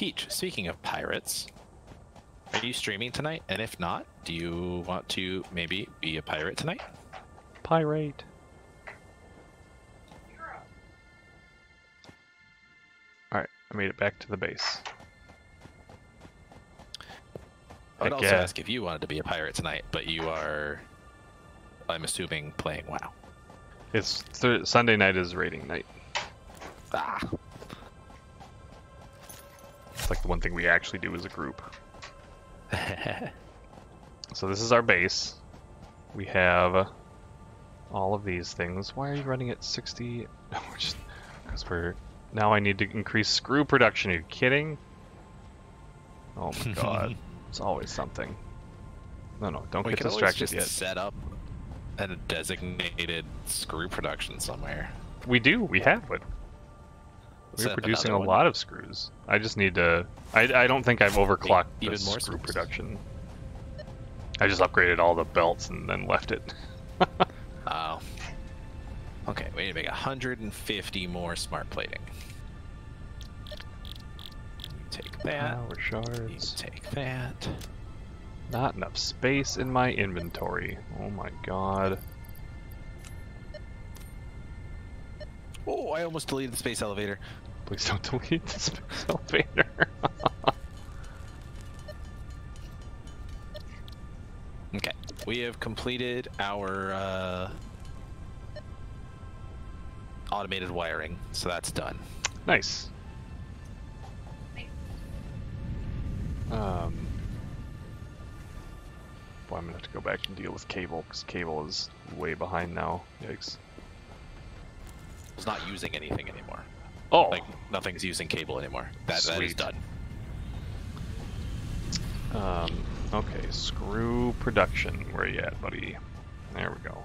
Peach, speaking of pirates, are you streaming tonight? And if not, do you want to maybe be a pirate tonight? Pirate. Alright, I made it back to the base. I would Heck also yeah. ask if you wanted to be a pirate tonight, but you are, I'm assuming, playing WoW. It's th- Sunday night is raiding night. Ah, It's like the one thing we actually do as a group. So this is our base. We have all of these things. Why are you running at 60? We're just because we're now. I need to increase screw production. Are you kidding? Oh my god, it's always something. No, no, don't we get could always distracted just yet. set up a designated screw production somewhere. We do. We have one. We're producing a one. lot of screws. I just need to. I, I don't think I've overclocked the even more screw screws. production. I just upgraded all the belts and then left it. Oh. Okay, we need to make 150 more smart plating. You take that. Power You shards. take that. Not enough space in my inventory. Oh my god. Oh, I almost deleted the space elevator. Please don't delete the space elevator. Okay, we have completed our uh, automated wiring, so that's done. nice. Um. Boy, I'm gonna have to go back and deal with cable because cable is way behind now. Yikes. It's not using anything anymore. Oh, Like nothing's using cable anymore. That that is done. Um, okay, screw production. Where are you at, buddy? There we go.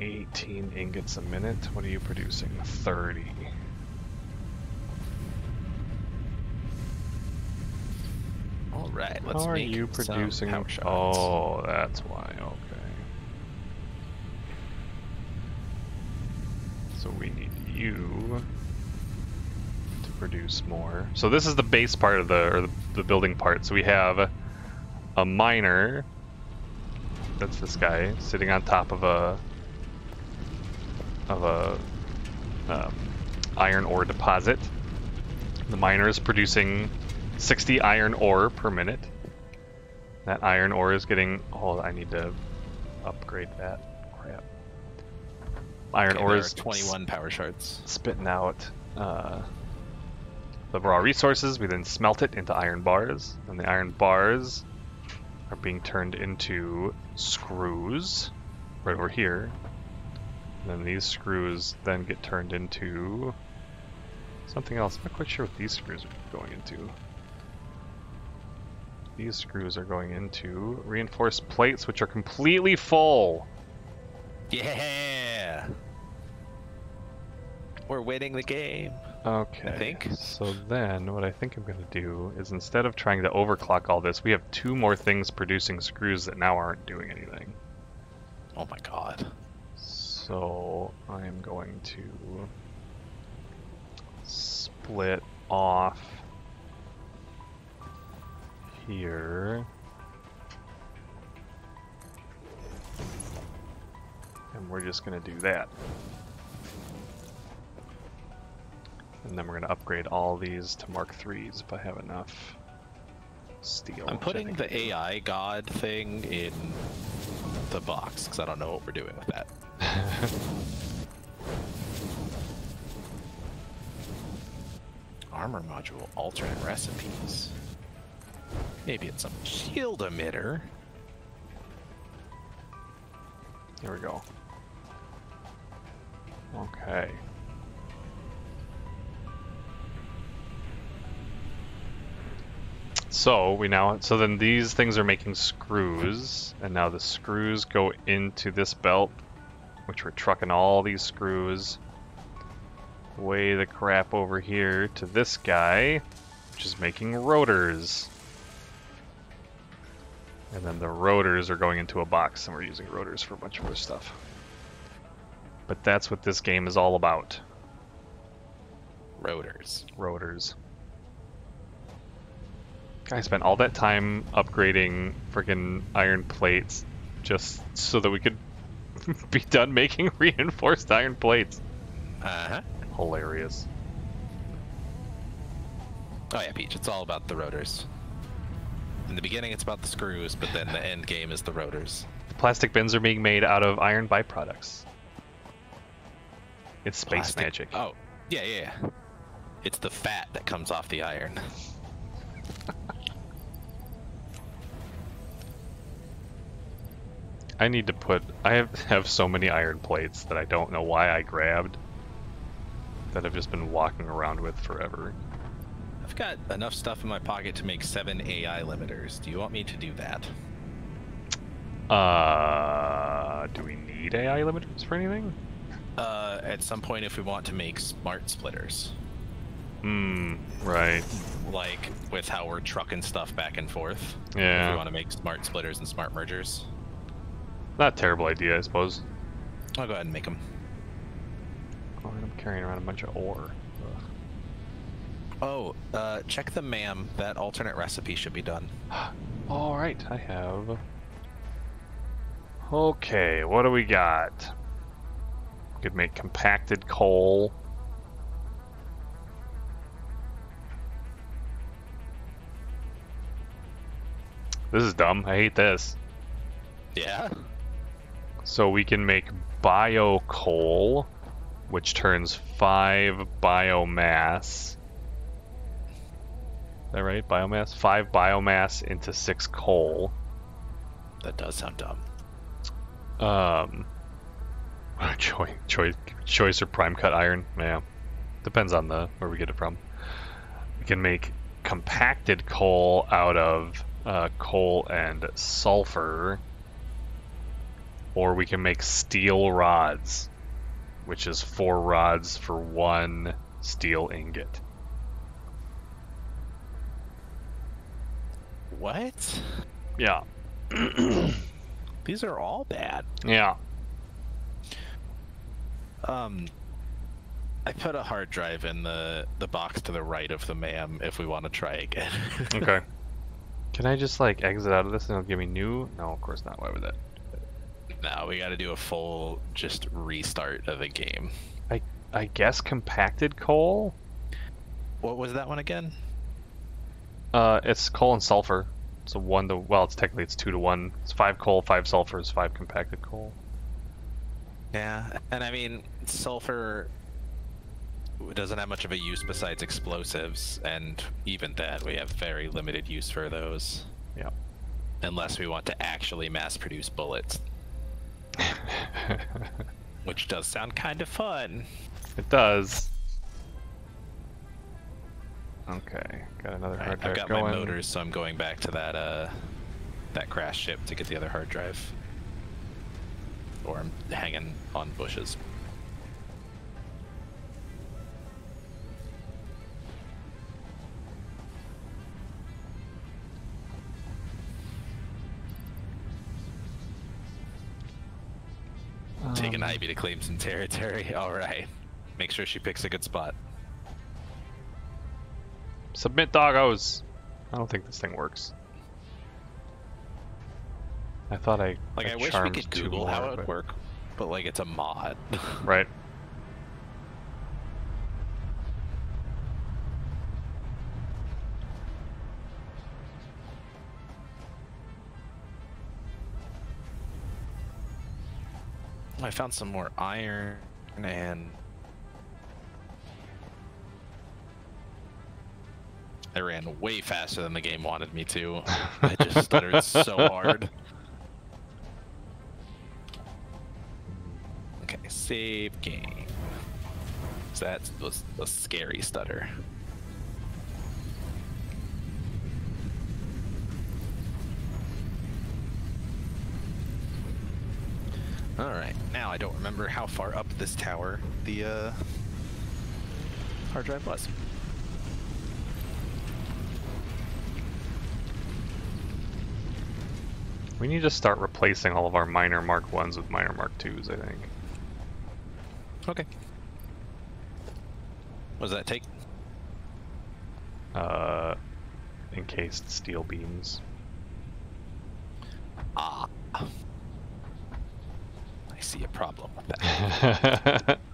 18 ingots a minute. What are you producing? 30. All right, let's How are make you producing? Oh, that's why. Okay. So we need you produce more. So this is the base part of the or the, the building part. So we have a miner. That's this guy sitting on top of a of a um, iron ore deposit. The miner is producing 60 iron ore per minute. That iron ore is getting. Oh, I need to upgrade that. Crap. Iron Okay, ore is are 21 power shards. spitting out uh, the raw resources. We then smelt it into iron bars, and the iron bars are being turned into screws right over here. And then these screws then get turned into something else. I'm not quite sure what these screws are going into. These screws are going into reinforced plates, which are completely full. Yeah, we're winning the game. Okay. think. So then, what I think I'm going to do is instead of trying to overclock all this, we have two more things producing screws that now aren't doing anything. Oh my god. So I am going to split off here. And we're just going to do that. And then we're going to upgrade all these to Mark 3s if I have enough steel. I'm putting the. AI god thing in the box because I don't know what we're doing with that. Armor module alternate recipes. Maybe it's some shield emitter. Here we go. Okay. So we now so then these things are making screws, and now the screws go into this belt, which we're trucking all these screws way the crap over here to this guy, which is making rotors. And then the rotors are going into a box, and we're using rotors for a bunch of other stuff. But that's what this game is all about. Rotors. Rotors. I spent all that time upgrading freaking iron plates just so that we could be done making reinforced iron plates. Uh huh. Hilarious. Oh yeah, Peach. It's all about the rotors. In the beginning, it's about the screws, but then the end game is the rotors. The plastic bins are being made out of iron byproducts. It's space Plastic- magic. Oh, yeah, yeah, yeah. It's the fat that comes off the iron. I need to put. I have, have so many iron plates that I don't know why I grabbed. That I've just been walking around with forever. I've got enough stuff in my pocket to make seven AI limiters. Do you want me to do that? Uh, do we need AI limiters for anything? Uh, at some point, if we want to make smart splitters, Hmm. Right. like with how we're trucking stuff back and forth. If we want to make smart splitters and smart mergers, Not a terrible idea, I suppose. I'll go ahead and make them. Oh, I'm carrying around a bunch of ore. Ugh. Oh, uh, check the MAM. That alternate recipe should be done. All right, I have. Okay, what do we got? Could make compacted coal. This is dumb. I hate this. Yeah. So we can make bio coal, which turns five biomass. Is that right? Biomass? Five biomass into six coal. That does sound dumb. Um, choice, choice, choice or prime cut iron. Yeah, depends on the where we get it from. We can make compacted coal out of uh, coal and sulfur, or we can make steel rods, which is four rods for one steel ingot. What? Yeah, These are all bad. yeah. Um, I put a hard drive in the the box to the right of the MAM if we want to try again. Okay. Can I just like exit out of this and it'll give me new? No, of course not. Why would that? No, we got to do a full just restart of the game. I I guess compacted coal. What was that one again? Uh, it's coal and sulfur. So one to well, it's technically it's two to one. It's five coal, five sulfur, is five compacted coal. Yeah, and I mean sulfur doesn't have much of a use besides explosives, and even that we have very limited use for those. Yeah. Unless we want to actually mass produce bullets, which does sound kind of fun. it does. Okay, got another Right, hard drive I've got going. my motors, so I'm going back to that uh that crash ship to get the other hard drive. Or I'm hanging on bushes. Taking Um, Ivy to claim some territory. All right. Make sure she picks a good spot. Submit doggos. I don't think this thing works. I thought I Like, I wish we could two Google how it would but- work, but like, it's a mod. Right. I found some more iron and I ran way faster than the game wanted me to. I just stuttered so hard. Okay, save game. So that was a scary stutter. All right, now I don't remember how far up this tower the uh, hard drive was. We need to start replacing all of our miner Mark 1s with miner Mark 2s, I think. Okay. What does that take? Uh, encased steel beams. Ah. I see a problem with that.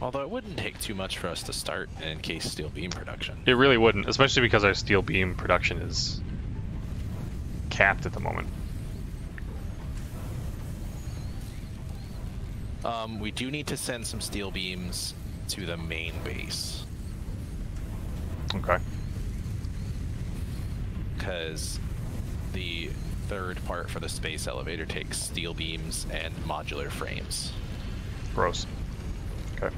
Although it wouldn't take too much for us to start encased steel beam production. it really wouldn't, especially because our steel beam production is capped at the moment. Um, we do need to send some steel beams to the main base Okay. because the third part for the space elevator takes steel beams and modular frames. Gross. Okay.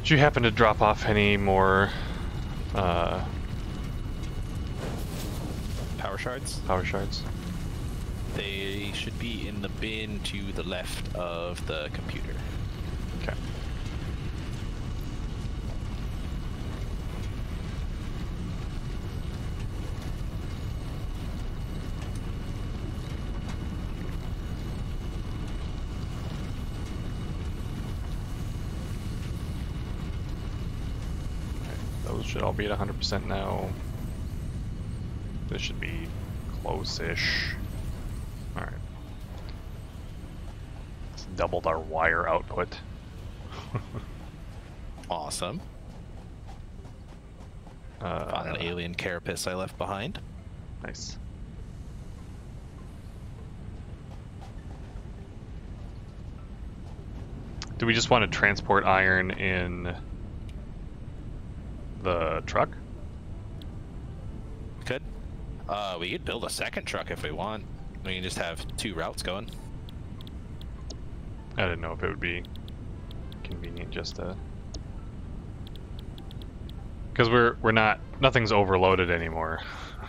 Did you happen to drop off any more uh, Power shards? power shards? They should be in the bin to the left of the computer. Okay. Okay, Those should all be at 100% now. This should be close-ish. Alright. It's doubled our wire output. Awesome. Found Uh, an alien carapace I left behind. Nice. Do we just want to transport iron in the truck? Could. Uh, we could build a second truck if we want. We can just have two routes going. I didn't know if it would be convenient just to because we're we're not nothing's overloaded anymore.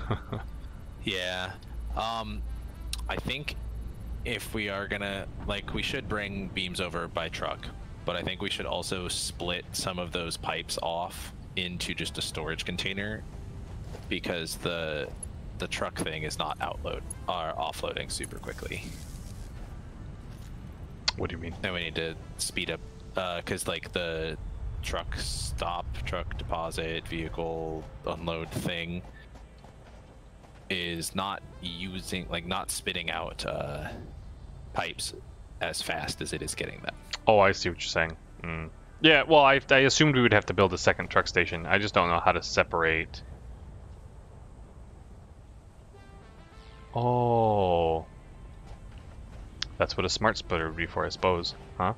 Yeah. Um, I think if we are gonna like, we should bring beams over by truck, but I think we should also split some of those pipes off into just a storage container because the the truck thing is not outload or offloading super quickly. what do you mean? And we need to speed up because like the truck stop, truck deposit, vehicle unload thing is not using like not spitting out uh, pipes as fast as it is getting them. Oh, I see what you're saying. Mm. Yeah, well, I, I assumed we would have to build a second truck station. I just don't know how to separate. Oh. That's what a smart splitter would be for, I suppose. Huh?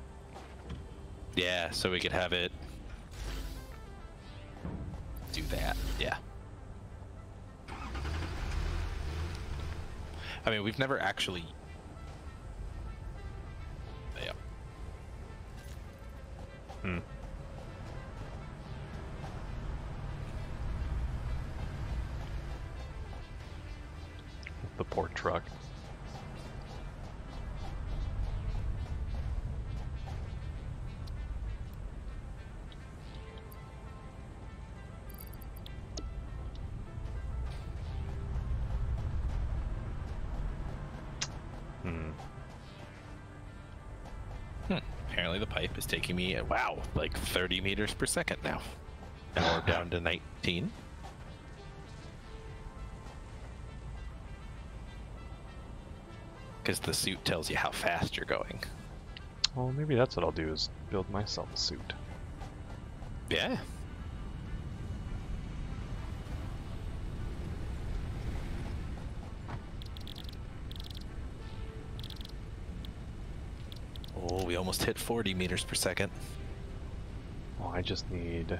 Yeah, so we could have it do that. Yeah. I mean, we've never actually. Hmm. The poor truck. Taking me, wow, like 30 meters per second now. Now we're down to 19. Because the suit tells you how fast you're going. Well, maybe that's what I'll do is build myself a suit. Yeah. Oh, we almost hit 40 meters per second. Well, I just need.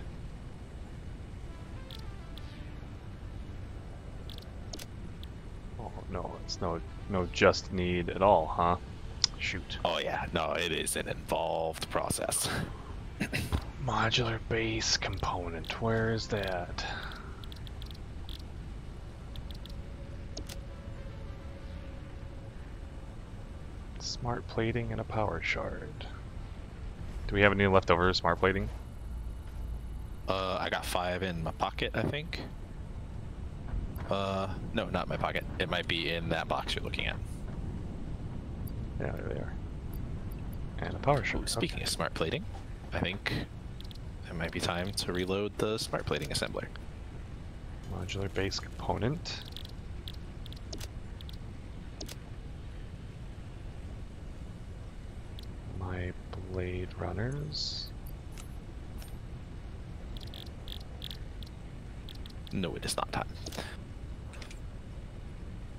Oh no, it's no no just need at all, huh? Shoot. Oh yeah, no, it is an involved process. Modular base component. Where is that? Smart plating and a power shard. Do we have any leftover smart plating? Uh, I got five in my pocket, I think. Uh, no, not my pocket. It might be in that box you're looking at. Yeah, there they are. And a power shard. Ooh, speaking of smart plating, I think it might be time to reload the smart plating assembler. Modular base component. My blade runners. No, it is not time.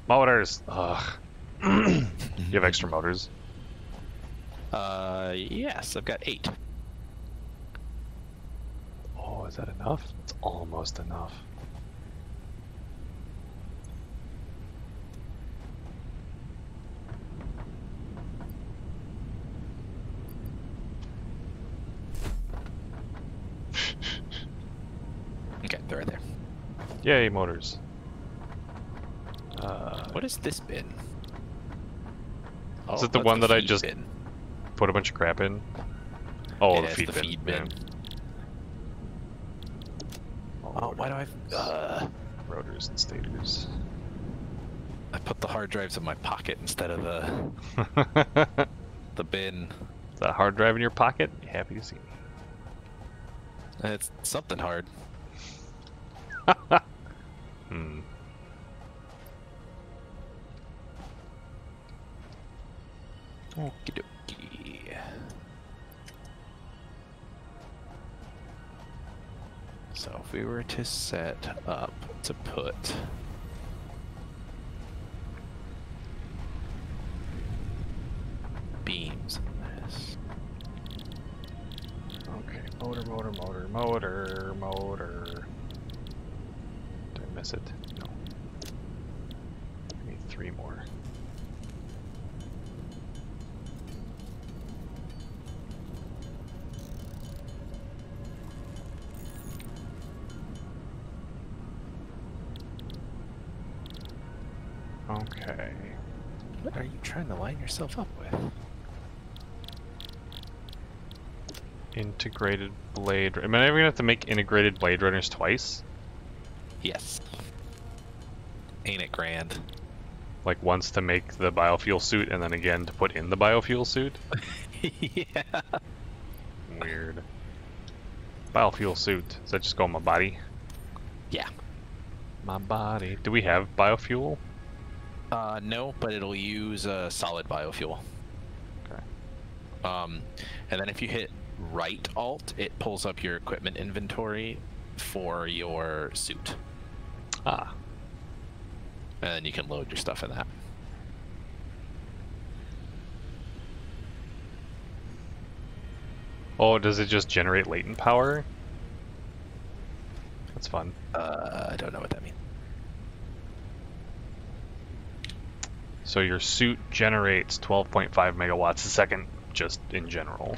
Motors! Ugh. you have extra motors? Uh, yes, I've got eight. Oh, is that enough? It's almost enough. Okay, they're right there. Yay, motors. Uh, What is this bin? Is Oh, it the one that I just- bin. put a bunch of crap in. Oh, Yeah, the feed the bin. feed yeah. Oh, why do I? have... Uh, Rotors and stators. I put the hard drives in my pocket instead of the Is the bin. that hard drive in your pocket? Happy to see me? It's something hard. Hmm. Okie dokie. So if we were to set up to put beams in this. Okay, motor, motor, motor, motor, motor. Did I miss it? No. I need three more. Okay. What are you trying to line yourself up with? Integrated blade. Am I ever gonna have to make integrated blade runners twice? Yes. Ain't it grand? Like once to make the biofuel suit and then again to put in the biofuel suit? yeah. Weird. Biofuel suit. Does that just go on my body? Yeah. My body. Do we have biofuel? Uh, no, but it'll use a solid biofuel. Okay. Um, and then if you hit right alt, it pulls up your equipment inventory for your suit, Ah. And then you can load your stuff in that. Oh, does it just generate latent power? That's fun. Uh, I don't know what that means. So your suit generates 12.5 megawatts a second just in general.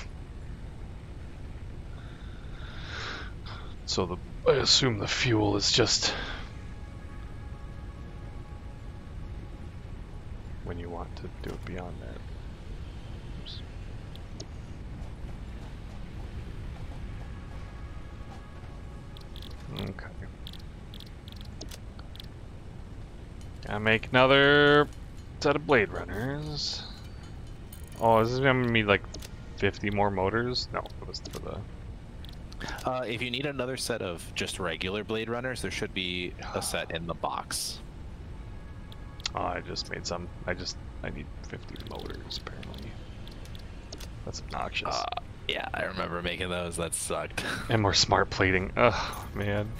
So the I assume the fuel is just to do it beyond that. Oops. Okay. Gotta make another set of Blade Runners. Oh, is this gonna be like 50 more motors? No, it was for the. Uh, if you need another set of just regular Blade Runners, there should be a set in the box. Oh, I just made some. I just. I need 50 motors, apparently. That's obnoxious. Uh, yeah, I remember making those. That sucked. and more smart plating. Ugh, man.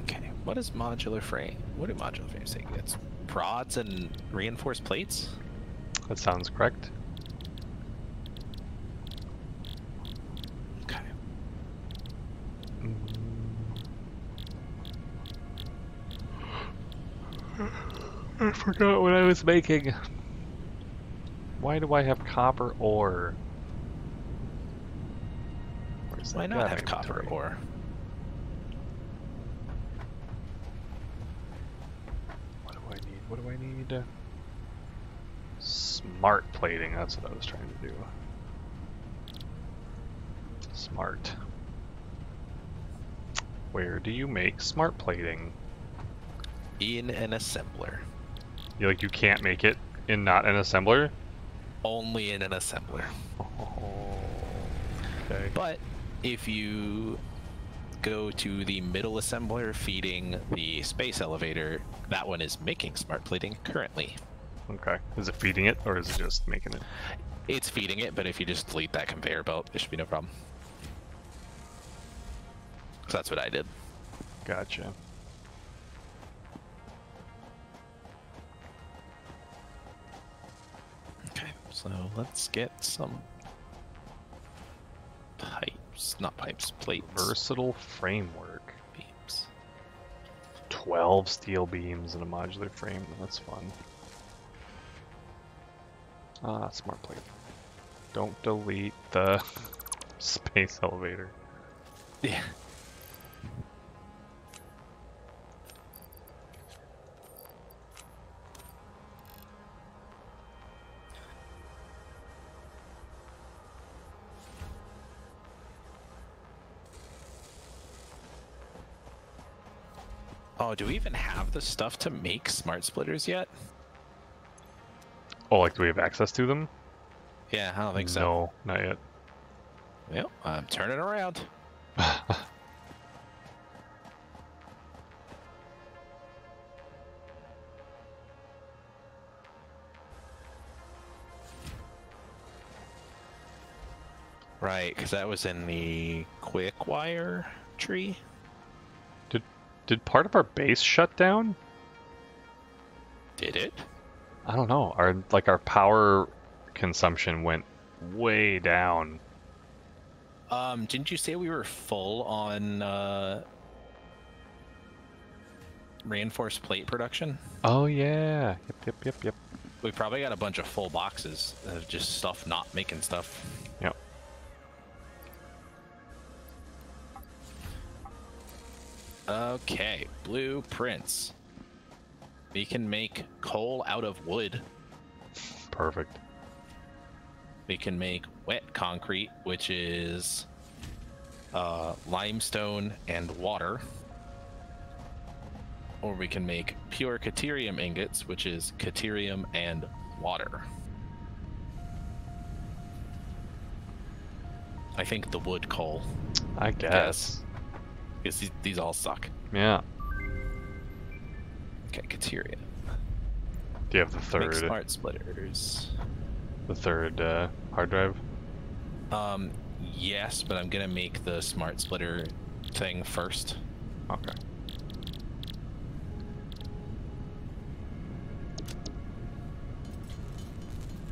okay, what is modular frame? What do modular frames take? It's prods and reinforced plates. That sounds correct. Okay. I forgot what I was making. Why do I have copper ore? Why not have copper ore? what do I need? What do i need smart plating, that's what I was trying to do. Smart. Where do you make smart plating? In an assembler. You like you can't make it in not an assembler? Only in an assembler. Oh, okay. But if you go to the middle assembler feeding the space elevator, that one is making smart plating currently. Okay. Is it feeding it or is it just making it? It's feeding it, but if you just delete that conveyor belt, there should be no problem. So that's what I did. Gotcha. So let's get some pipes, not pipes, plates. Versatile framework. beams. 12 steel beams in a modular frame. That's fun. Ah, smart plate. Don't delete the space elevator. Yeah. The stuff to make smart splitters yet? Oh, like, do we have access to them? Yeah, I don't think so. No, not yet. Well, I'm turning around. Right, because that was in the quick wire tree. Did part of our base shut down? Did it? I don't know. Our like our power consumption went way down. Um, didn't you say we were full on uh, reinforced plate production? Oh yeah. Yep, yep, yep, yep. We probably got a bunch of full boxes of just stuff not making stuff. Okay, blueprints. We can make coal out of wood. Perfect. We can make wet concrete, which is uh, limestone and water. Or we can make pure caterium ingots, which is caterium and water. I think the wood coal, I guess. Because these, these all suck. Yeah. Okay, caterium. Do you have the third? Make third smart splitters. the third uh, hard drive? Um, yes, but I'm gonna make the smart splitter thing first. Okay.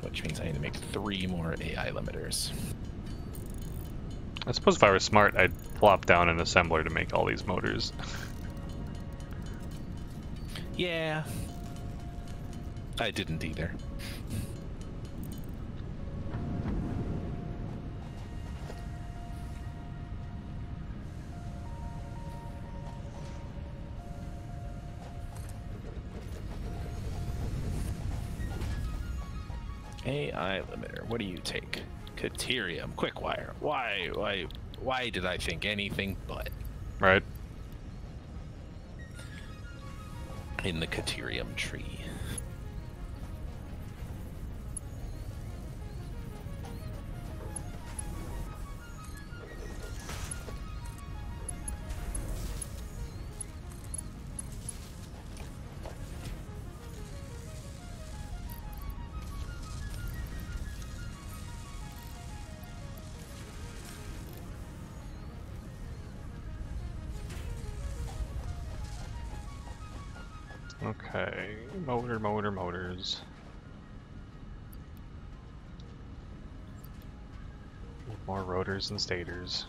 Which means I need to make three more AI limiters. I suppose if I were smart, I'd plop down an assembler to make all these motors. Yeah. I didn't either. AI limiter. What do you take? Caterium, quick wire. Why, why, why did I think anything but right? in the caterium tree? Motor, motor, motors. More rotors and stators.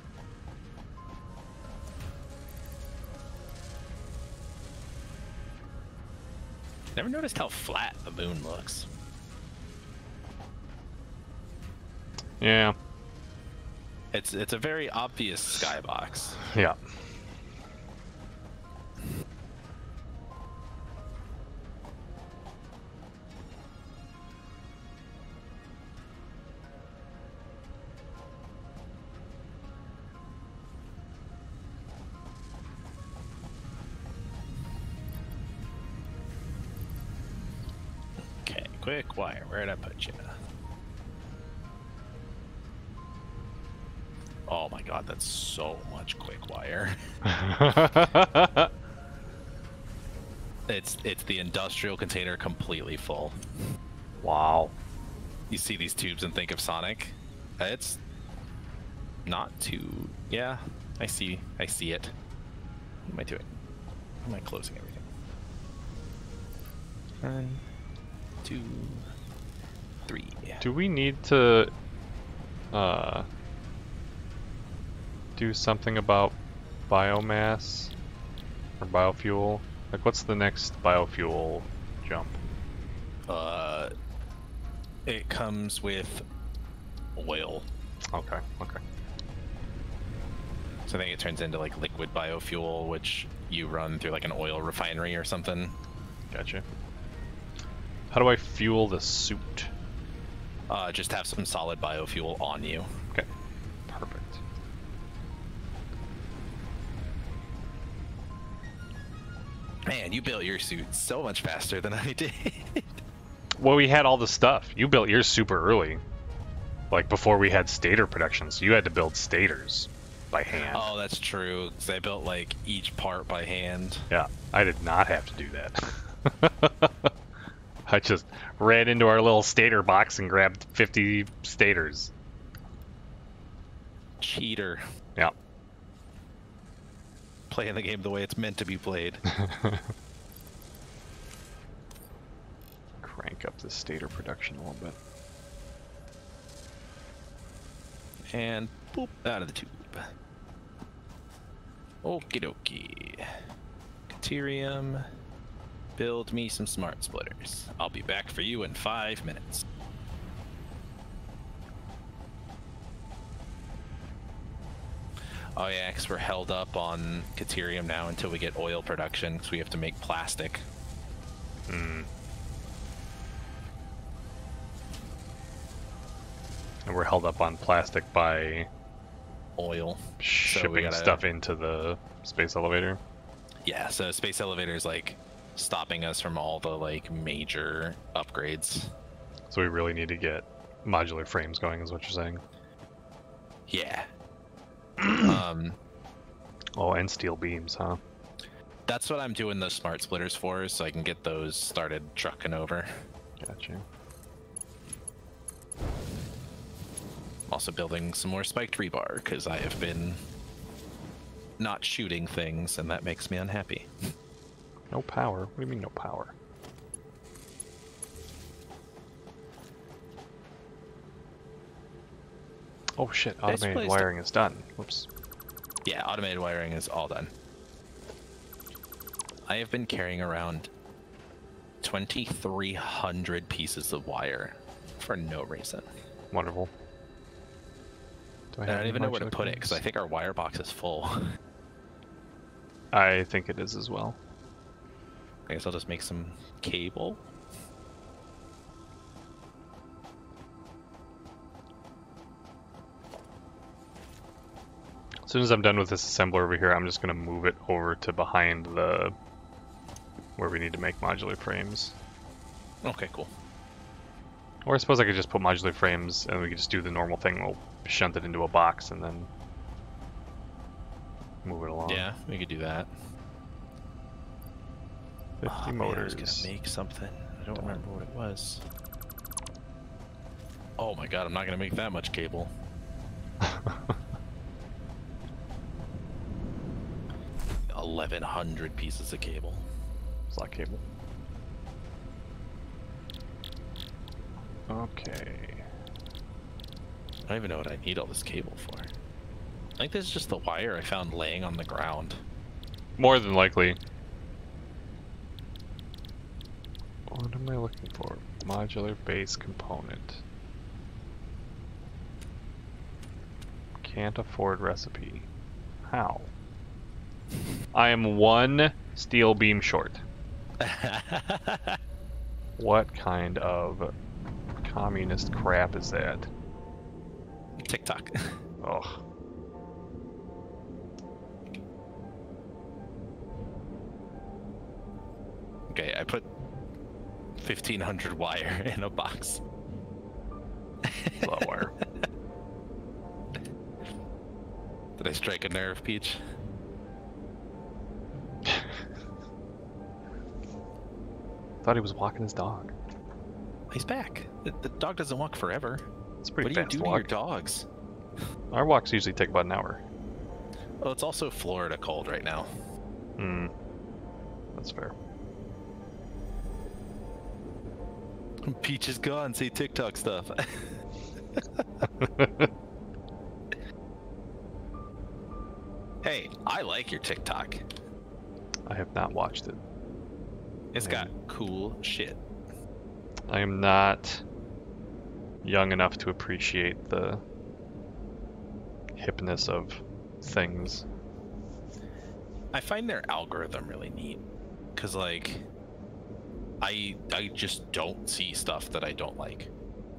Never noticed how flat the moon looks. Yeah. It's it's a very obvious skybox. Yeah. Wire. Where'd I put you? Oh my god, that's so much quick wire. It's it's the industrial container completely full. wow. You see these tubes and think of Sonic. It's not too. Yeah, I see. I see it. What am I doing? How am I closing everything? One, two, three. Do we need to uh, do something about biomass or biofuel? Like, what's the next biofuel jump? Uh, it comes with oil. Okay, okay. So I think it turns into like liquid biofuel, which you run through like an oil refinery or something. Gotcha. How do I fuel the suit? Uh, just have some solid biofuel on you. Okay, perfect. Man, you built your suit so much faster than I did. Well, we had all the stuff. You built yours super early. Like, before we had stator production, so you had to build stators by hand. oh, that's true. Because I built like each part by hand. Yeah, I did not have to do that. I just ran into our little stator box and grabbed 50 stators. Cheater. Yeah. Playing the game the way it's meant to be played. Crank up the stator production a little bit. and boop, out of the tube. Okie dokie. Caterium. Build me some smart splitters. I'll be back for you in five minutes. Oh yeah, because we're held up on Caterium now until we get oil production, because we have to make plastic. Hmm. And we're held up on plastic by Oil. shipping gotta- stuff into the space elevator. Yeah, so space elevator is like stopping us from all the like major upgrades. So we really need to get modular frames going, is what you're saying. Yeah. um, Oh, and steel beams, huh? that's what I'm doing those smart splitters for, so I can get those started trucking over. Gotcha. Also building some more spiked rebar because I have been not shooting things, and that makes me unhappy. No power? What do you mean no power? Oh shit, automated wiring is done. Whoops. Yeah, automated wiring is all done. I have been carrying around 2,300 pieces of wire for no reason. Wonderful. Do I have don't even know where to put it because I think our wire box is full. I think it is as well. I guess I'll just make some cable. As soon as I'm done with this assembler over here, I'm just gonna move it over to behind the where we need to make modular frames. Okay, cool. Or I suppose I could just put modular frames and we could just do the normal thing. We'll shunt it into a box and then move it along. Yeah, we could do that. 50 Oh, man, I motors. was gonna make something. I don't remember what it was. Oh my god, I'm not gonna make that much cable. Eleven hundred pieces of cable. Slot cable. Okay. I don't even know what I need all this cable for. I think this is just the wire I found laying on the ground. More than likely. What am I looking for? Modular base component. Can't afford recipe. How? I am one steel beam short. What kind of communist crap is that? TikTok. Ugh. okay, I put 1500 wire in a box. It's a lot of wire. Did I strike a nerve, Peach? Thought he was walking his dog. He's back. The, the dog doesn't walk forever. It's a pretty what do you fast do to your dogs? Our walks usually take about an hour. Oh, it's also Florida cold right now. Hmm. That's fair. Peach is gone. See TikTok stuff. hey, I like your TikTok. I have not watched it. It's got cool shit. I am not young enough to appreciate the hipness of things. I find their algorithm really neat because like I I just don't see stuff that I don't like,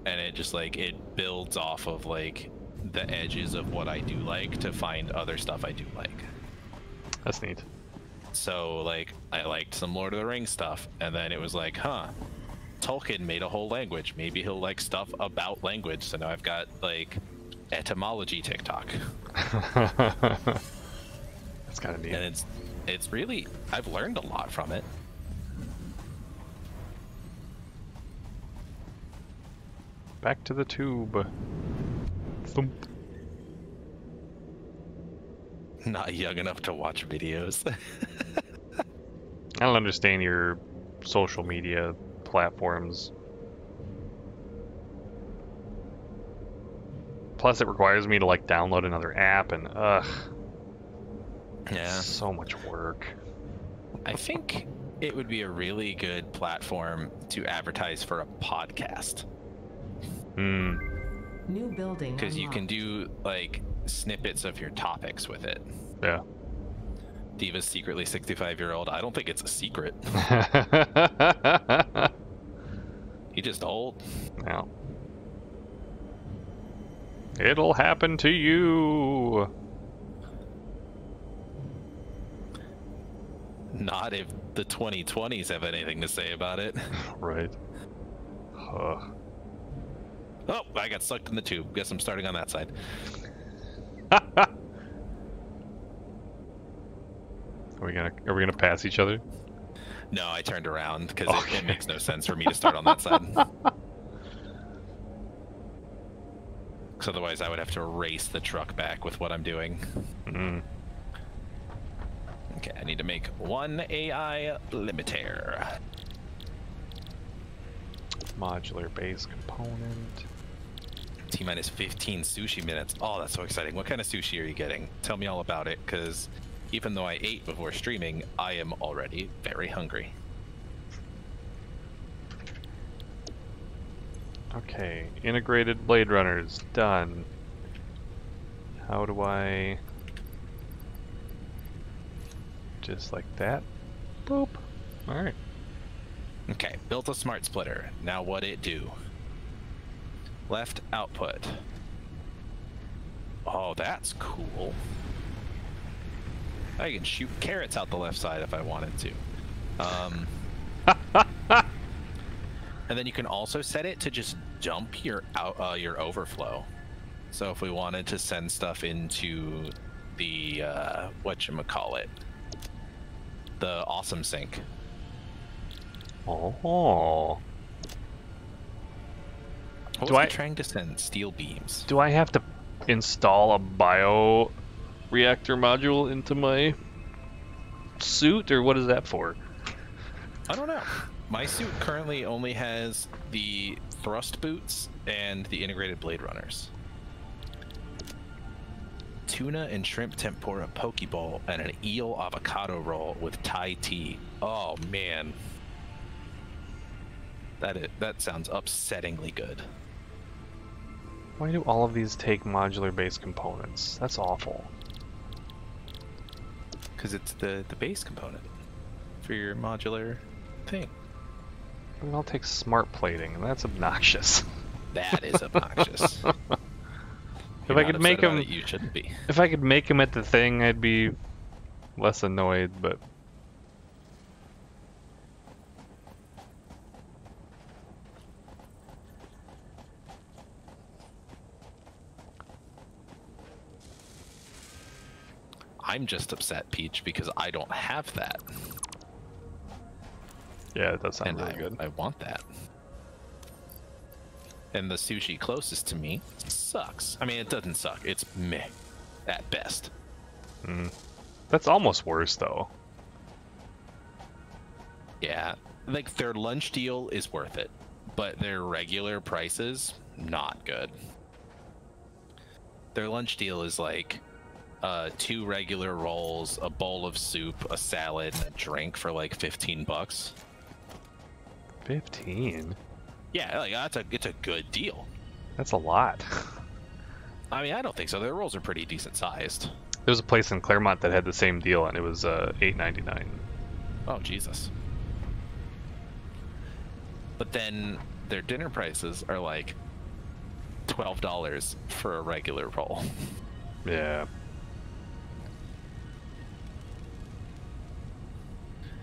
and it just like it builds off of like the edges of what I do like to find other stuff I do like. That's neat. So like I liked some Lord of the Rings stuff, and then it was like, huh, Tolkien made a whole language. Maybe he'll like stuff about language. So now I've got like etymology TikTok, That's kind of neat. and it's it's really I've learned a lot from it. Back to the tube. Thump. Not young enough to watch videos. I don't understand your social media platforms. Plus, it requires me to like download another app, and ugh, yeah. so much work. I think it would be a really good platform to advertise for a podcast Hmm. New building. because you can do like snippets of your topics with it. Yeah. Diva's secretly 65 year old. I don't think it's a secret. He just old. yeah. It'll happen to you. Not if the 2020s have anything to say about it. Right. Ugh. Oh, I got sucked in the tube. Guess I'm starting on that side. Are we gonna are we gonna pass each other? No, I turned around because Okay. it, it makes no sense for me to start on that side. Because otherwise, I would have to race the truck back with what I'm doing. Mm. Okay, I need to make one AI limiter. Modular base component. T minus 15 sushi minutes. Oh, that's so exciting. What kind of sushi are you getting? Tell me all about it, because even though I ate before streaming, I am already very hungry. Okay, integrated blade runners done. How do I just like that? Boop. All right. Okay, built a smart splitter. Now what it do? Left output. Oh, that's cool. I can shoot carrots out the left side if I wanted to. Um, and then you can also set it to just dump your out uh, your overflow. So if we wanted to send stuff into the uh, what you call it, the awesome sink. Oh. What Do was I- trying to send steel beams? Do I have to install a bio reactor module into my suit, or what is that for? I don't know. My suit currently only has the thrust boots and the integrated blade runners. Tuna and shrimp tempura pokeball and an eel avocado roll with Thai tea. Oh man. That is, that sounds upsettingly good. Why do all of these take modular base components? That's awful. Because it's the, the base component for your modular thing. It all takes smart plating, and that's obnoxious. That is obnoxious. If I could make them, you shouldn't be. if I could make them at the thing, I'd be less annoyed. But I'm just upset, Peach, because I don't have that. Yeah, it does sound and really I, good. I want that. And the sushi closest to me sucks. I mean, it doesn't suck. It's meh at best. Hmm. That's almost worse though. Yeah, like their lunch deal is worth it, but their regular prices not good. Their lunch deal is like uh, two regular rolls, a bowl of soup, a salad, and a drink for like fifteen bucks. Fifteen. Yeah, like that's a it's a good deal. That's a lot. I mean, I don't think so. Their rolls are pretty decent sized. There's a place in Claremont that had the same deal, and it was uh, eight ninety nine. Oh Jesus! But then their dinner prices are like twelve dollars for a regular roll. Yeah.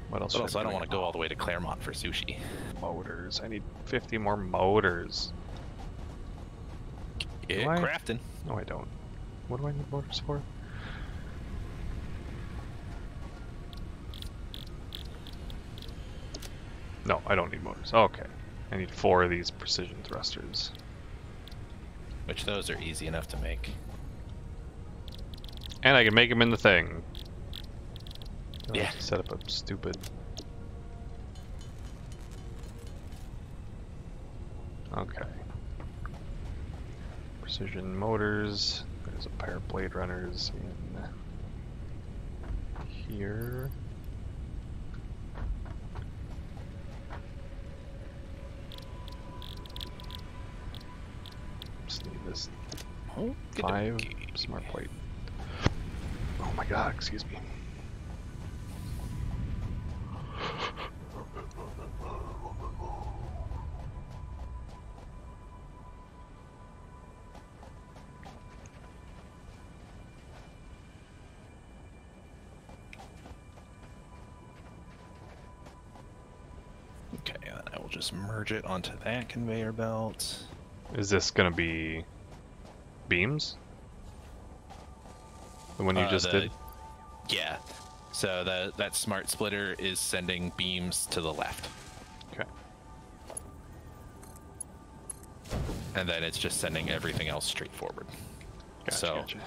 What else? But also, I don't want to go all the way to Claremont for sushi. Motors. I need fifty more motors. Yeah, I? crafting. No, I don't. What do I need motors for? No, I don't need motors. Okay. I need four of these precision thrusters. Which those are easy enough to make. And I can make them in the thing. Have Yeah. Set up a stupid. Okay. Precision motors. There's a pair of blade runners in here. Just need this Oh, five smart plate. Oh my god, excuse me. Okay, I will just merge it onto that conveyor belt. Is this gonna be beams? The one you Uh, just the- did? Yeah. So that that smart splitter is sending beams to the left, Okay. and then it's just sending everything else straight forward. Gotcha, so, gotcha.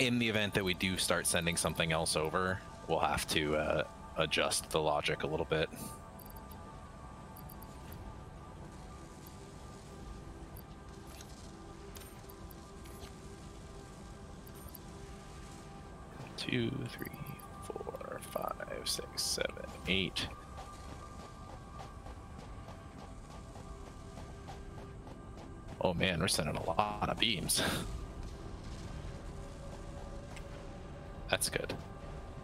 in the event that we do start sending something else over, we'll have to uh, adjust the logic a little bit. Two, three, five, six, seven, eight. Oh man, we're sending a lot of beams. That's good.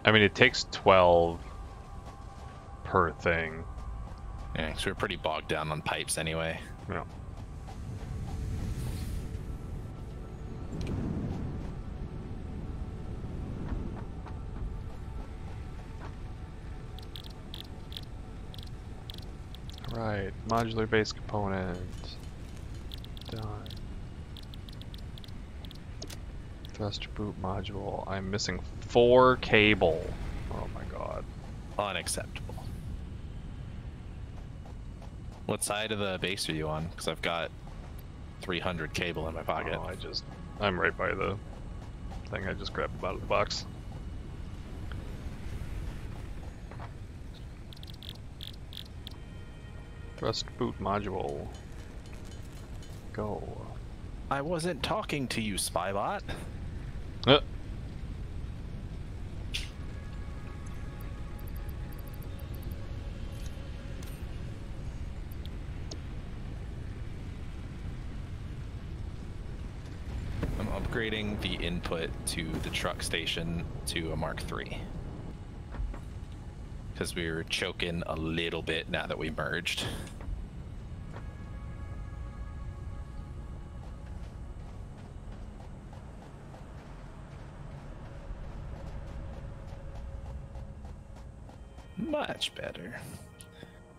I mean, it takes 12 per thing. Yeah, 'cause we're pretty bogged down on pipes anyway. You know. Right, modular base component. Done. Thruster boot module. I'm missing four cable. Oh my god. Unacceptable. What side of the base are you on? Because I've got 300 cable in my pocket. Oh, I just, I'm right by the thing I just grabbed out of the box. Thrust boot module. Go. I wasn't talking to you, Spybot. Uh. I'm upgrading the input to the truck station to a Mark III. Because we were choking a little bit now that we merged. Much better.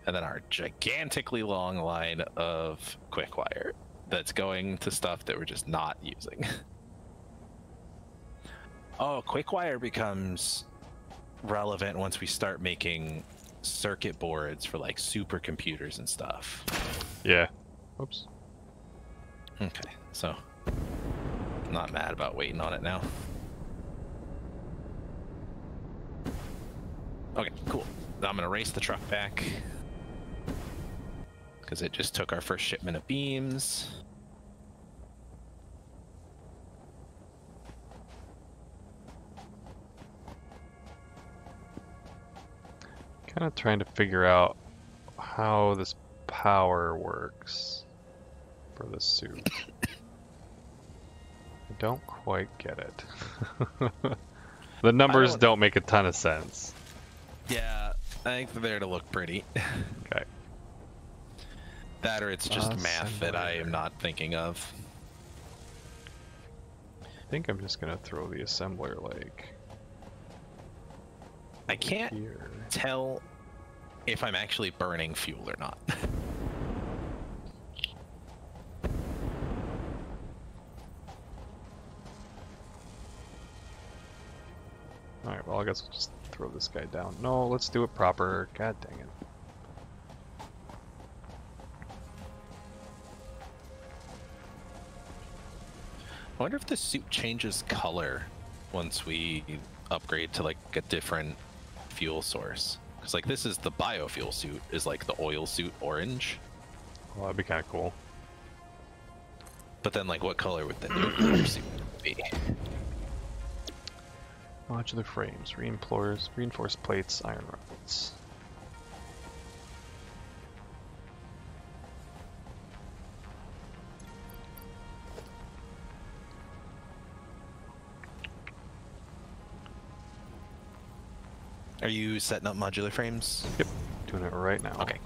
And then our gigantically long line of quick wire that's going to stuff that we're just not using. Oh, quick wire becomes relevant once we start making circuit boards for like supercomputers and stuff. Yeah. Oops. Okay, so not mad about waiting on it now. Okay, cool. Now I'm gonna race the truck back because it just took our first shipment of beams. Kind of trying to figure out how this power works for the suit. I don't quite get it. the numbers don't- don't make a ton of sense. Yeah, I think they're there to look pretty. Okay. that or it's just Uh, math that I am not thinking of. I think I'm just gonna throw the assembler like I can't here. tell if I'm actually burning fuel or not. Alright, well I guess we'll just throw this guy down. No, let's do it proper. God dang it. I wonder if the suit changes color once we upgrade to like a different fuel source. Because like this is the biofuel suit, is like the oil suit orange. Well, that'd be kind of cool. But then like what color would the nuclear suit be? Modular frames, reinforced, reinforced plates, iron rods. Are you setting up modular frames? Yep, doing it right now. Okay.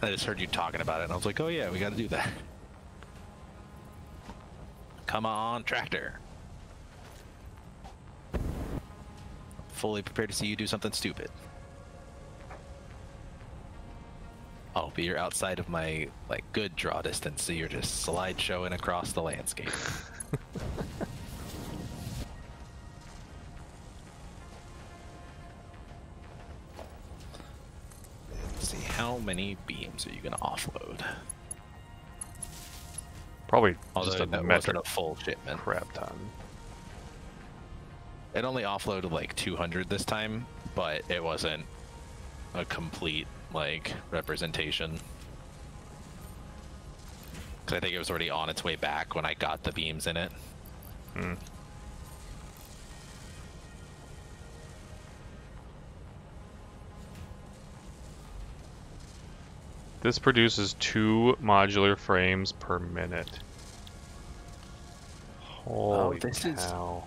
I just heard you talking about it, and I was like, oh yeah, we got to do that. Come on, tractor. Fully prepared to see you do something stupid. Oh, but you're outside of my like good draw distance, so you're just slide showing across the landscape. many beams are you gonna offload? Probably Although just a that metric wasn't a full shipment. crap ton. It only offloaded like 200 this time, but it wasn't a complete like representation. Because I think it was already on its way back when I got the beams in it. Hmm. This produces two modular frames per minute. Holy Oh, this is- cow.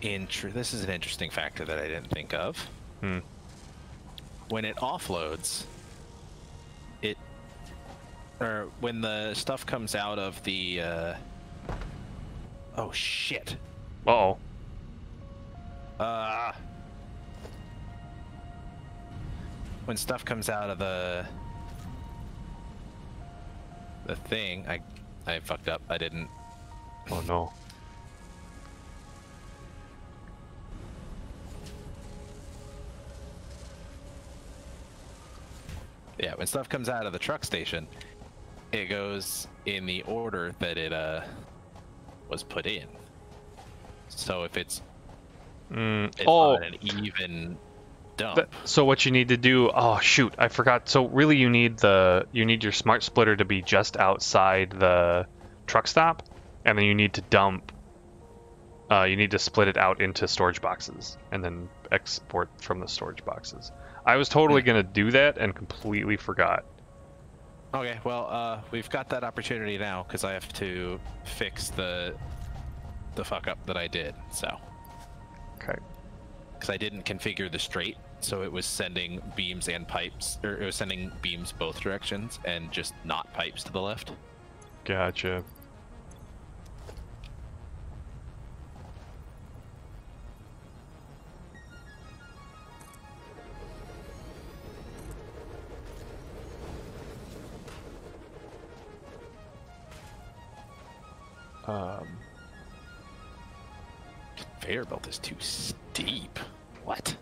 Intr- this is an interesting factor that I didn't think of. Hmm. When it offloads, it or when the stuff comes out of the uh, oh shit. Uh-oh. Uh, when stuff comes out of the the thing, I I fucked up. I didn't. Oh no. Yeah, when stuff comes out of the truck station, it goes in the order that it uh was put in. So if it's, Mm. it's Oh, on an even dump, Th- so what you need to do oh shoot i forgot. So really you need the you need your smart splitter to be just outside the truck stop and then you need to dump uh, you need to split it out into storage boxes and then export from the storage boxes. I was totally Hmm. going to do that and completely forgot. Okay, well, uh, we've got that opportunity now because I have to fix the the fuck up that I did. So, okay. Because I didn't configure the straight, so it was sending beams and pipes, or it was sending beams both directions and just not pipes to the left. gotcha um conveyor belt is too steep. What?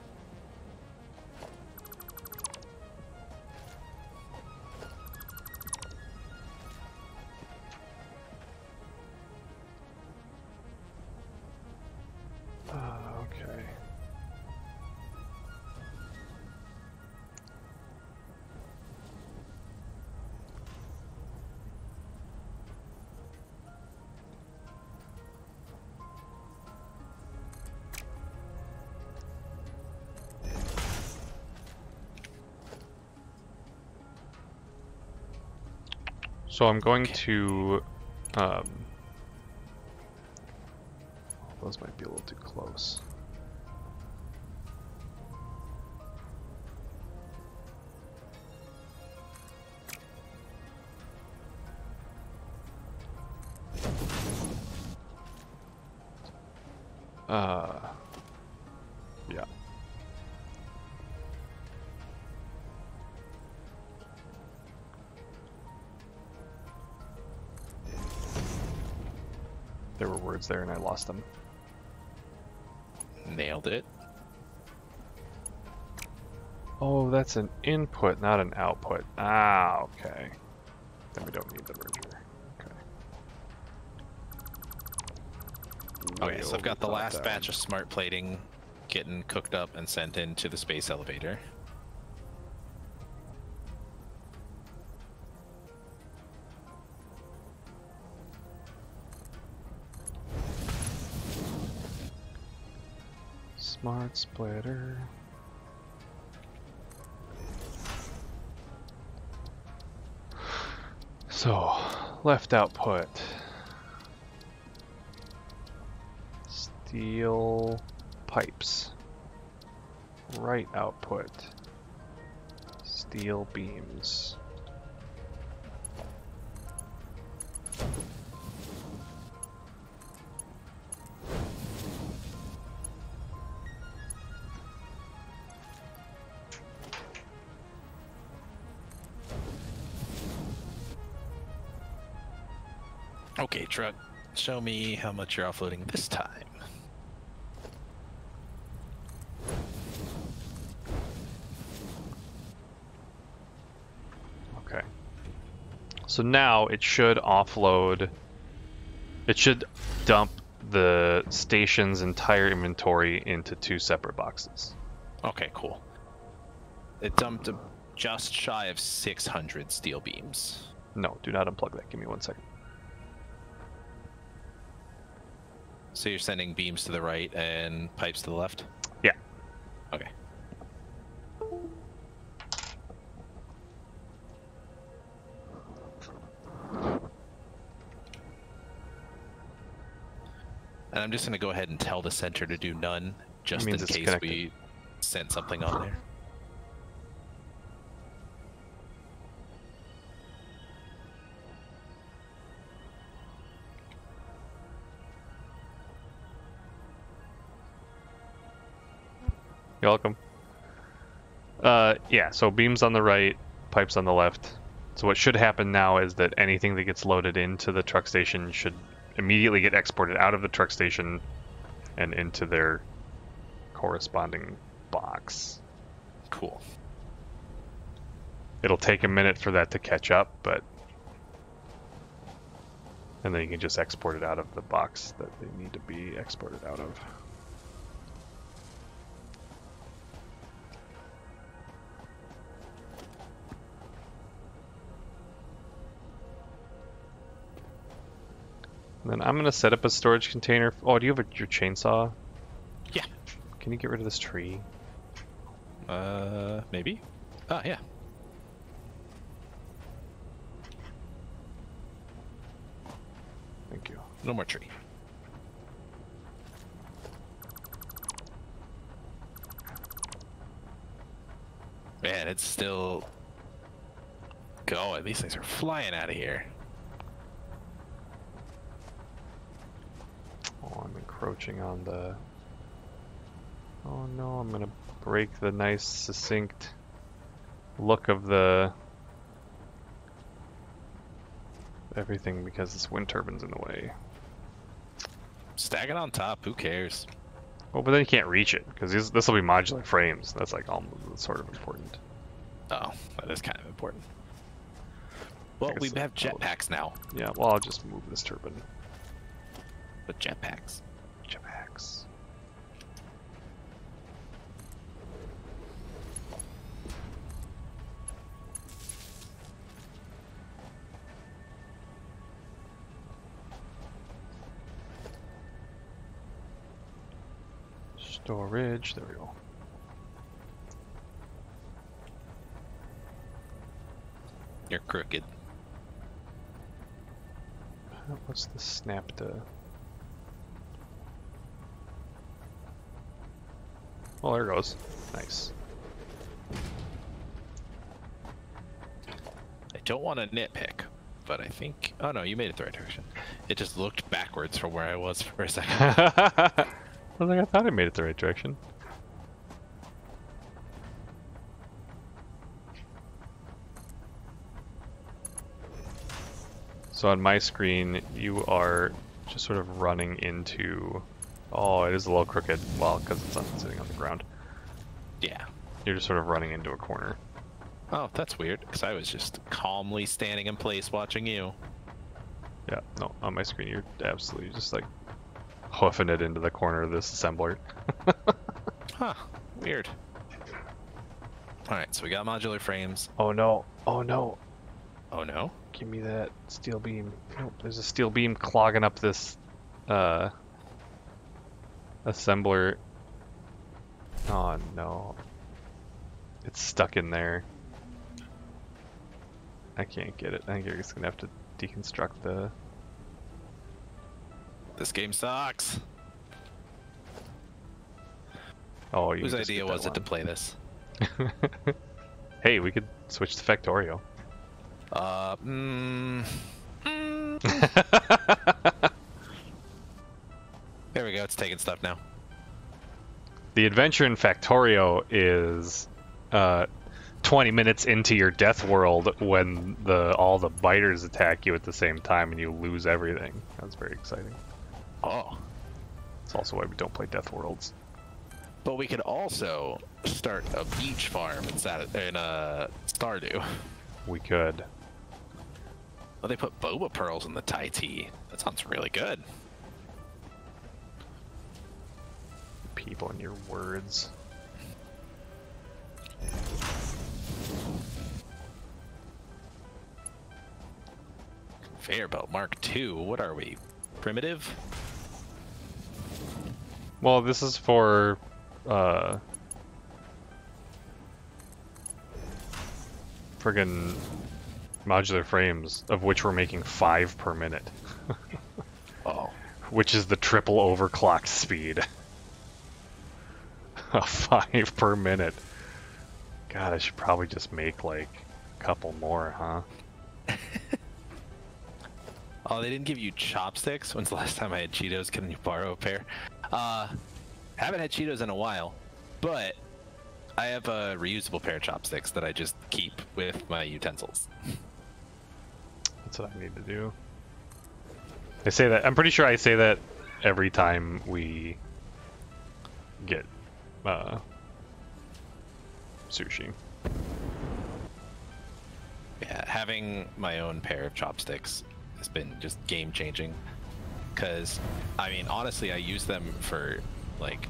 So I'm going Okay. to. Um, those might be a little too close. Words there and I lost them. Nailed it. Oh, that's an input, not an output. Ah, okay. Then we don't need the merger. Okay. Okay, Way so I've got the last batch of smart plating getting cooked up and sent into the space elevator. Smart splitter. So, left output. Steel pipes. Right output. Steel beams. Show me how much you're offloading this time. Okay. So now it should offload. It should dump the station's entire inventory into two separate boxes. Okay, cool. It dumped just shy of 600 steel beams. No, do not unplug that. Give me one second. So you're sending beams to the right and pipes to the left? Yeah. Okay. And I'm just going to go ahead and tell the center to do none, just in case connected. we sent something on there. You're welcome. Uh, yeah, so beams on the right, pipes on the left. So what should happen now is that anything that gets loaded into the truck station should immediately get exported out of the truck station and into their corresponding box. Cool. It'll take a minute for that to catch up, but and then you can just export it out of the box that they need to be exported out of. Then I'm gonna set up a storage container. Oh, do you have a, your chainsaw? Yeah. Can you get rid of this tree? Uh, maybe? Ah, yeah. Thank you. No more tree. Man, it's still going. These things are flying out of here. Oh, I'm encroaching on the. Oh no, I'm gonna break the nice, succinct look of the everything because this wind turbine's in the way. Stack it on top. Who cares? Well, but then you can't reach it because this will be modular frames. That's like almost sort of important. Oh, that is kind of important. Well, we have jetpacks now. Yeah, well, I'll just move this turbine. With jetpacks. Jetpacks. Storage, there we go. You're crooked. What's the snap to? Well, there goes. Nice. I don't want to nitpick, but I think... Oh no, you made it the right direction. It just looked backwards from where I was for a second. I was like, I thought I made it the right direction. So on my screen, you are just sort of running into... Oh, it is a little crooked. Well, because it's sitting on the ground. Yeah. You're just sort of running into a corner. Oh, that's weird, because I was just calmly standing in place watching you. Yeah, no, on my screen you're absolutely just like hoofing it into the corner of this assembler. huh, weird. Alright, so we got modular frames. Oh no, oh no. Oh no? Give me that steel beam. Nope, there's a steel beam clogging up this uh, assembler. Oh no. It's stuck in there. I can't get it. I think you're just gonna have to deconstruct the... This game sucks. Oh, Whose idea was it to play this? hey, we could switch to Factorio. Uh, mm, mm. there we go. It's taking stuff now. The adventure in Factorio is uh, 20 minutes into your death world when the all the biters attack you at the same time and you lose everything. That's very exciting. Oh. It's also why we don't play Death Worlds. But we could also start a beach farm in, Sat in uh, Stardew. We could. Oh, they put boba pearls in the Thai tea. That sounds really good. People in your words. Conveyor belt Mark II. What are we? Primitive? Well, this is for uh friggin' modular frames, of which we're making five per minute. oh. Which is the triple overclocked speed. five per minute. God, I should probably just make like a couple more, huh? oh, they didn't give you chopsticks? When's the last time I had Cheetos? Can you borrow a pair? Uh, haven't had Cheetos in a while, but I have a reusable pair of chopsticks that I just keep with my utensils. That's what I need to do. I say that. I'm pretty sure I say that every time we get uh, sushi. Yeah, having my own pair of chopsticks has been just game changing. Because, I mean, honestly, I use them for like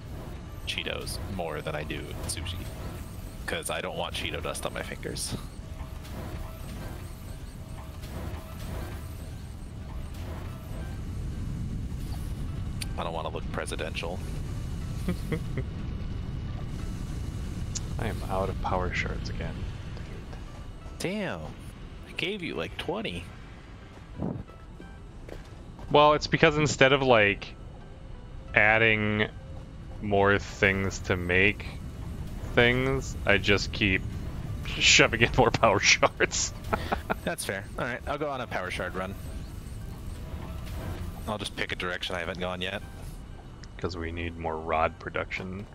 Cheetos more than I do sushi. Because I don't want Cheeto dust on my fingers. I don't want to look presidential. I am out of power shards again. Damn. I gave you like 20. Well, it's because instead of like adding more things to make things, I just keep shoving in more power shards. That's fair. Alright, I'll go on a power shard run. I'll just pick a direction I haven't gone yet. Because we need more rod production.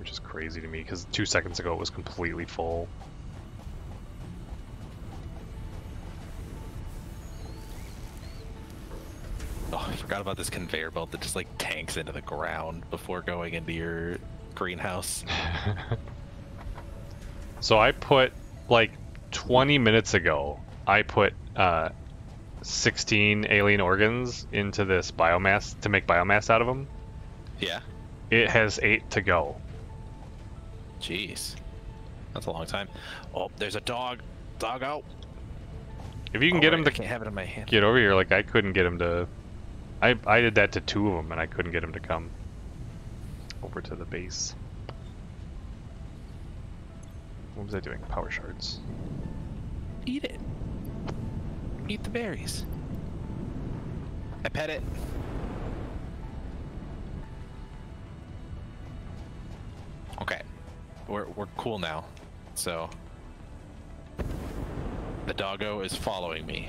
Which is crazy to me, because two seconds ago it was completely full. Oh, I forgot about this conveyor belt that just like tanks into the ground before going into your greenhouse. So I put like 20 minutes ago. I put uh, 16 alien organs into this biomass to make biomass out of them. Yeah. It has eight to go. Jeez. That's a long time. Oh, there's a dog. Dog out. If you can oh, get Oh, him to have it in my hand. get over here, like I couldn't get him to. I I did that to two of them, and I couldn't get him to come over to the base. What was I doing? Power shards. Eat it. Eat the berries. I pet it. Okay. We're we're cool now. So the doggo is following me.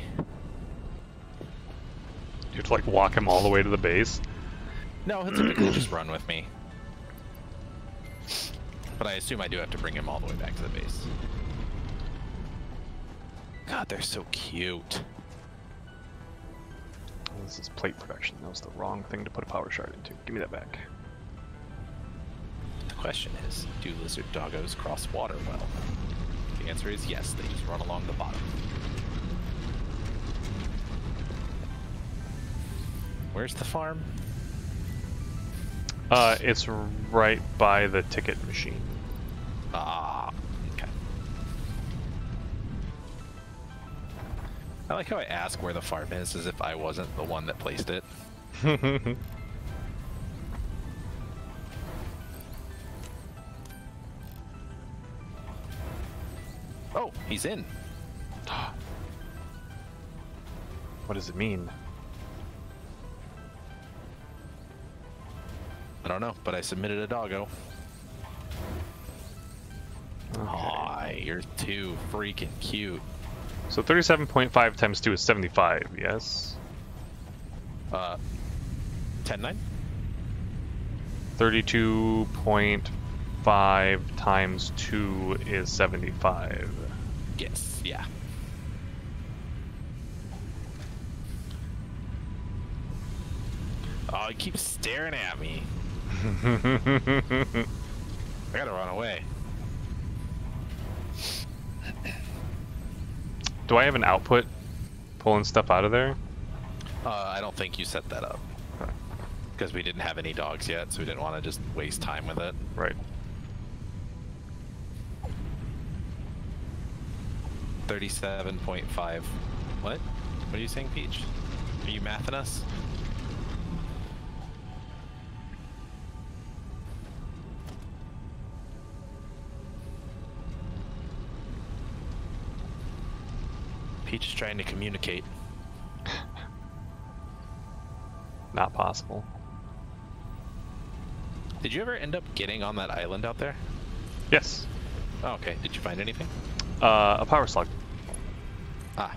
You have to like walk him all the way to the base. No, he'll typically just run with me. But I assume I do have to bring him all the way back to the base. God, they're so cute. This is plate production. That was the wrong thing to put a power shard into. Give me that back. The question is, do lizard doggos cross water well? The answer is yes, they just run along the bottom. Where's the farm? Uh, it's right by the ticket machine. Ah, okay. I like how I ask where the farm is as if I wasn't the one that placed it. he's in. what does it mean? I don't know, but I submitted a doggo. Aw, you're too freaking cute. So 37.5 times 2 is 75, yes? Uh, 10 9? 32.5 times 2 is 75. Yes, yeah. Oh, he keeps staring at me. I gotta run away. Do I have an output pulling stuff out of there? Uh, I don't think you set that up. Because we didn't have any dogs yet, so we didn't want to just waste time with it. Right. 37.5. What? What are you saying, Peach? Are you mathing us? Peach is trying to communicate. Not possible. Did you ever end up getting on that island out there? Yes. Oh, okay. Did you find anything? Uh, a power slug. Ah.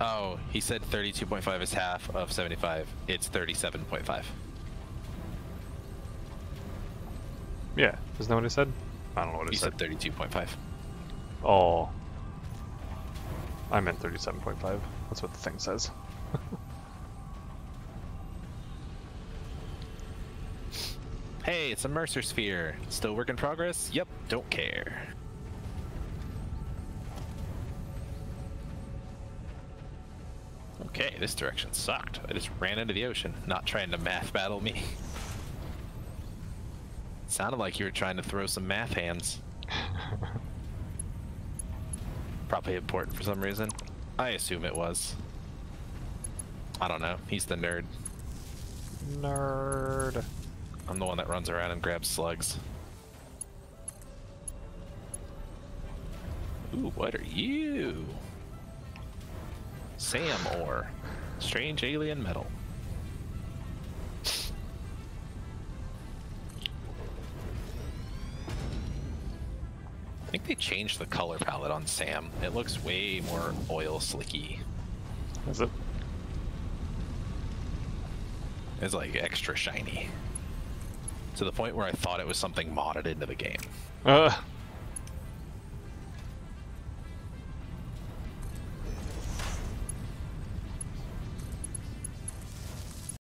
Oh, he said 32.5 is half of 75. It's 37.5. Yeah. Isn't that what it said? I don't know what it He said. said 32.5. Oh. I meant 37.5. That's what the thing says. Hey, it's a Mercer sphere. Still work in progress? Yep, don't care. Okay, this direction sucked. I just ran into the ocean, not trying to math battle me. Sounded like you were trying to throw some math hands. Probably important for some reason. I assume it was. I don't know. He's the nerd. Nerd. I'm the one that runs around and grabs slugs. Ooh, what are you? Sam ore. Strange alien metal. I think they changed the color palette on Sam. It looks way more oil slicky. Is it? It's like extra shiny. To the point where I thought it was something modded into the game. Uh.